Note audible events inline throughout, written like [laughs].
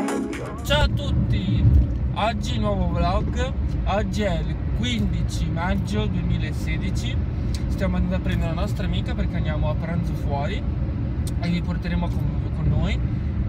Ciao a tutti, oggi nuovo vlog, oggi è il 15 maggio 2016, stiamo andando a prendere la nostra amica perché andiamo a pranzo fuori e vi porteremo con, con noi.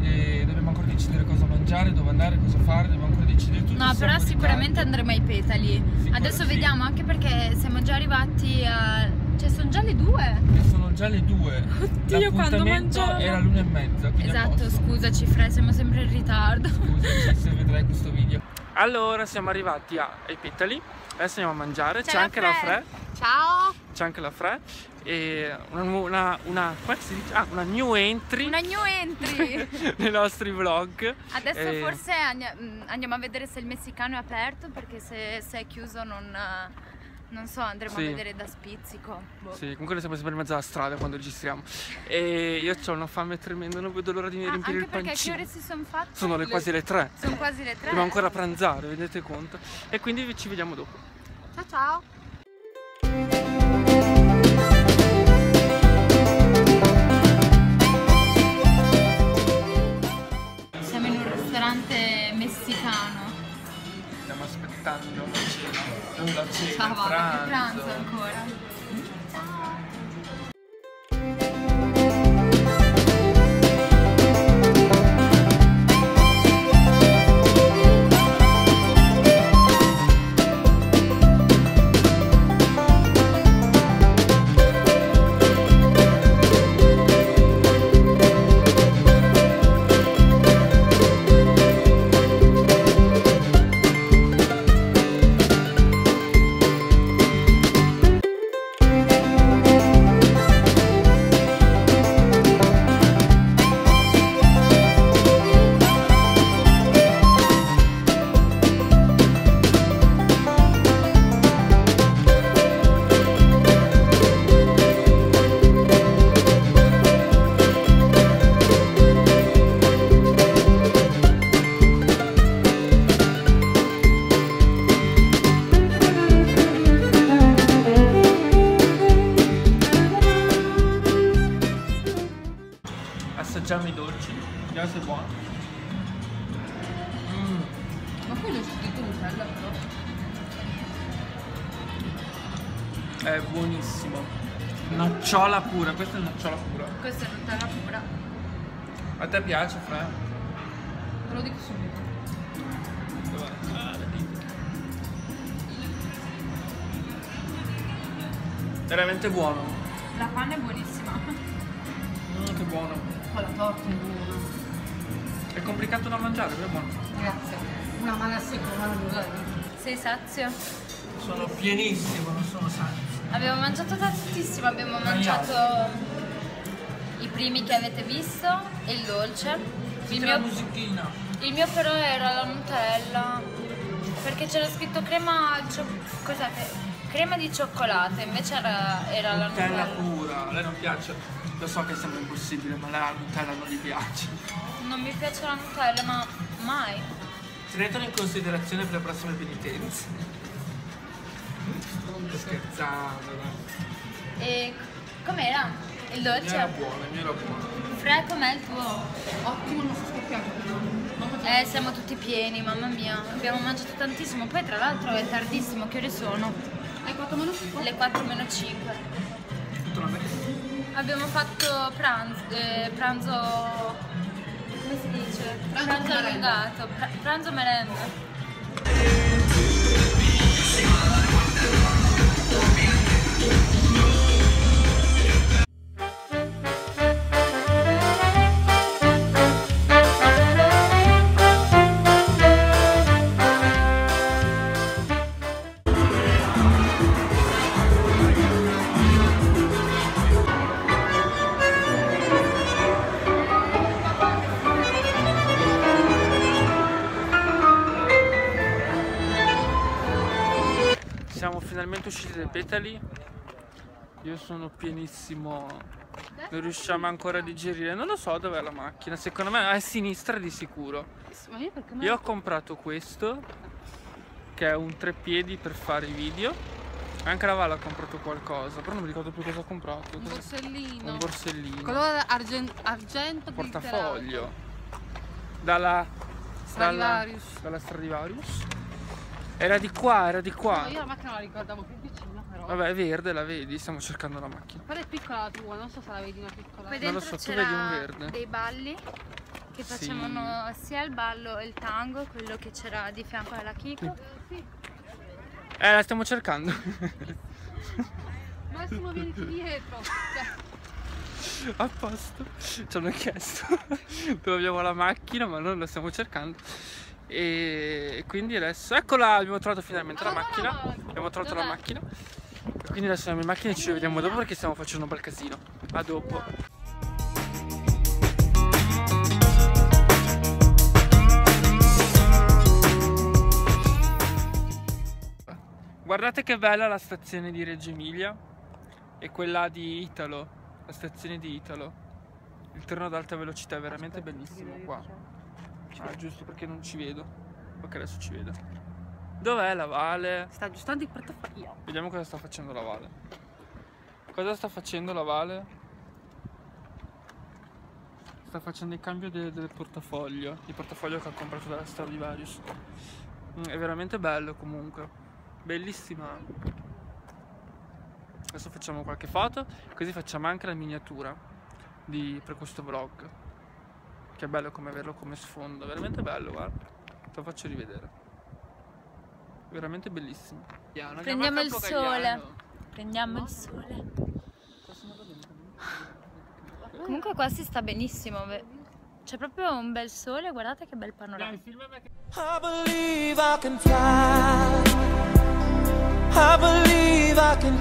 E dobbiamo ancora decidere cosa mangiare, dove andare, cosa fare, dobbiamo ancora decidere tutto. No, però sicuramente andremo ai petali. Adesso sì. vediamo anche perché siamo già arrivati a. Cioè, sono già le due. E sono già le due. Oddio, quando mangiamo. era l'una e mezza. Esatto, scusaci, Fre, siamo sempre in ritardo. Scusaci [laughs] se vedrai questo video. Allora, siamo arrivati a- ai petali. Adesso andiamo a mangiare. C'è anche la Fre. Ciao! C'è anche la Fre. E una, una, una, come si dice? Ah, una new entry Una new entry! [laughs] nei nostri vlog. Adesso Eh, forse mm, andiamo a vedere se il messicano è aperto perché se, se è chiuso non, non so, andremo Sì. a vedere da spizzico. Boh. Sì, comunque noi siamo sempre in mezzo alla strada quando registriamo. E io ho una fame tremenda, non vedo l'ora di Ah, riempire anche il perché che pancino. ore si sono fatte? Sono le, quasi le tre. Sono quasi le tre. Dobbiamo ancora pranzare, vedete conto. E quindi ci vediamo dopo. Ciao ciao! Siamo in un ristorante messicano. Stiamo aspettando la cena. Non la cena, Ciao, il pranzo. pranzo ancora. È buonissimo. Nocciola pura, questa è nocciola pura. Questa è Nutella pura. A te piace, Fra? Te lo dico subito. Veramente buono. La panna è buonissima. Mm, che buono. Poi la torta è buona. È complicato da mangiare, però è buono. Grazie. Una mano a secco, una mano a Sei sazio? Sono pienissimo, non sono sazio. Abbiamo mangiato tantissimo, abbiamo mangiato i primi che avete visto e il dolce. Il mio, musichina. il mio però era la Nutella. Perché c'era scritto crema al cio- cos'è? Crema di cioccolato, invece era, era la Nutella Nutella. pura, a lei non piace. Lo so che sembra impossibile, ma lei la Nutella non gli piace. Non mi piace la Nutella, ma mai. Tenetelo in considerazione per le prossime penitenze. Sto scherzando, dai. E com'era? Il Il mio era dolce? buono, il mio era buono. Fre, com'è il tuo? Ottimo, non so scoppiato. Eh, siamo tutti pieni, mamma mia. Abbiamo mangiato tantissimo. Poi, tra l'altro, è tardissimo. Che ore sono? Hai fatto meno schifo? Le 4 meno 5. Tutto una. Abbiamo fatto pranzo. eh, pranzo. come si dice? Pranzo merenda. allungato. pra- pranzo merenda. Siamo finalmente usciti dai petali. Io sono pienissimo. Non riusciamo ancora a digerire. Non lo so dov'è la macchina. Secondo me è a sinistra di sicuro. Io ho comprato questo, che è un treppiedi per fare i video. Anche la Vala ha comprato qualcosa, però non mi ricordo più cosa ha comprato. Un borsellino. Un borsellino. Colore argen- argento portafoglio. Dalla Stradivarius. dalla Stradivarius. Era di qua, era di qua. No, io la macchina la ricordavo più vicina, però. Vabbè, è verde, la vedi, stiamo cercando la macchina. Quella è piccola la tua, non so se la vedi una piccola. Poi Non lo so, tu vedi un c'era verde. dei balli che Sì. facevano sia il ballo e il tango, quello che c'era di fianco alla Kiko. Eh, la stiamo cercando. Massimo vieni dietro. [laughs] A posto. Ci hanno chiesto [laughs] dove abbiamo la macchina, ma noi la stiamo cercando. E quindi adesso, eccola, abbiamo trovato finalmente la macchina. Abbiamo trovato la macchina. Quindi adesso andiamo in macchina e ci vediamo dopo perché stiamo facendo un bel casino. A dopo. Guardate che bella la stazione di Reggio Emilia e quella di Italo, la stazione di Italo. Il treno ad alta velocità è veramente bellissimo qua. Ah, giusto perché non ci vedo. Ok, adesso ci vedo. Dov'è la Vale? sta aggiustando il portafoglio. Vediamo cosa sta facendo la Vale. Cosa sta facendo la Vale? Sta facendo il cambio de- del portafoglio. Il portafoglio che ha comprato dalla Stradivarius. Mm, è veramente bello comunque. Bellissima. Adesso facciamo qualche foto, così facciamo anche la miniatura di- per questo vlog. Che è bello come averlo come sfondo. Veramente bello, guarda. Te lo faccio rivedere. Veramente bellissimo. Prendiamo il sole. Prendiamo il sole. Comunque qua si sta benissimo. C'è proprio un bel sole, guardate che bel panorama. I believe I can fly. I believe I can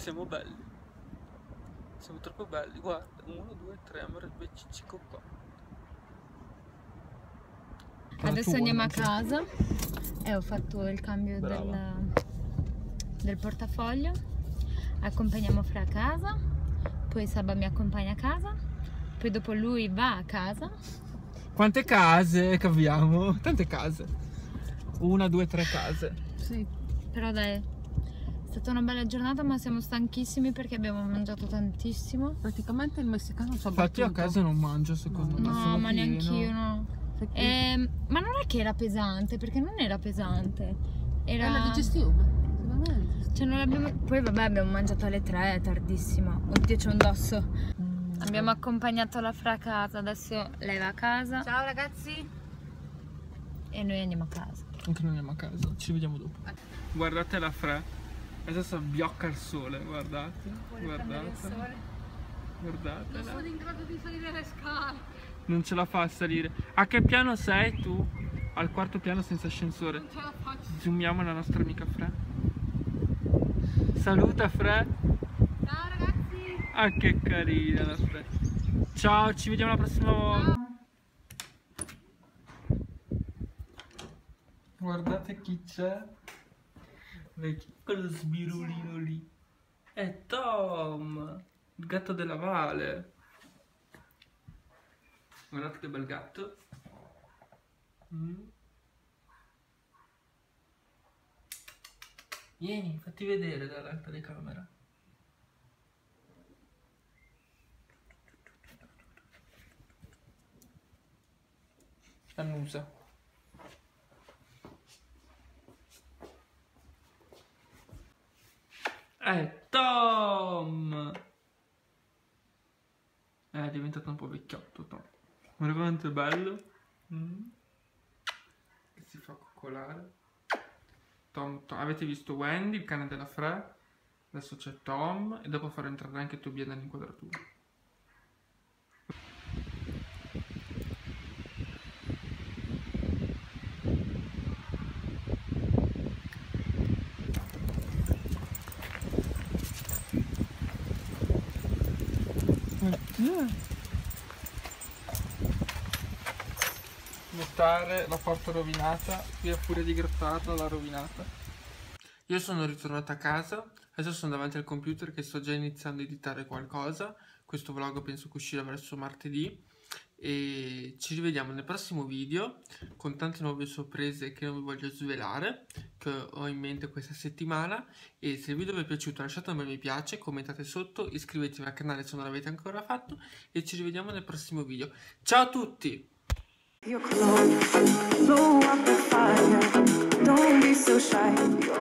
siamo belli. Siamo troppo belli. Guarda, uno, due, tre, amore, due, ciccico qua. Adesso andiamo a casa e ho fatto il cambio del, del portafoglio. Accompagniamo Fra a casa, poi Saba mi accompagna a casa, poi dopo lui va a casa. Quante case che abbiamo? Tante case. Una, due, tre case. Sì. Però dai, è stata una bella giornata ma siamo stanchissimi perché abbiamo mangiato tantissimo. Praticamente il messicano ci ha Infatti a casa non mangio secondo me. No, ma pieno. neanche io no. Perché Ehm, ma non è che era pesante, perché non era pesante. Era... È la digestione. Cioè, non l'abbiamo... Poi vabbè abbiamo mangiato alle 3, è tardissimo. Oddio c'è un dosso. Abbiamo accompagnato la Fra a casa, adesso lei va a casa Ciao ragazzi. e noi andiamo a casa. Anche noi andiamo a casa, ci vediamo dopo. Guardate la fre. Adesso biocca il sole, guardate. Guardate. Guardate. Non sono in grado di salire le scale. Non ce la fa a salire. A che piano sei tu? Al quarto piano senza ascensore. Non ce la faccio. Zoomiamo la nostra amica Fre. Saluta Fre. Ciao ragazzi. Ah che carina la Fre. Ciao, ci vediamo la prossima volta. Guardate chi c'è. Quello sbirulino lì. È Tom, il gatto della Vale. Guardate che bel gatto. Mm. Vieni, fatti vedere dalla telecamera. Annusa. È Tom! Eh, è diventato un po' vecchiotto Tom. È bello. Mm. Che si fa coccolare. Tom, Tom- Avete visto Wendy, il cane della Fre? Adesso c'è Tom e dopo farò entrare anche Tobia nell'inquadratura. Notare la porta rovinata, qui ha pure di grattarla, l'ha rovinata. Io sono ritornato a casa, adesso sono davanti al computer che sto già iniziando a editare qualcosa. Questo vlog penso che uscirà verso martedì. e ci rivediamo nel prossimo video con tante nuove sorprese che non vi voglio svelare che ho in mente questa settimana e se il video vi è piaciuto lasciate un bel mi piace, commentate sotto, iscrivetevi al canale se non l'avete ancora fatto e ci rivediamo nel prossimo video. Ciao a tutti! Your clothes, blow up the fire. Don't be so shy.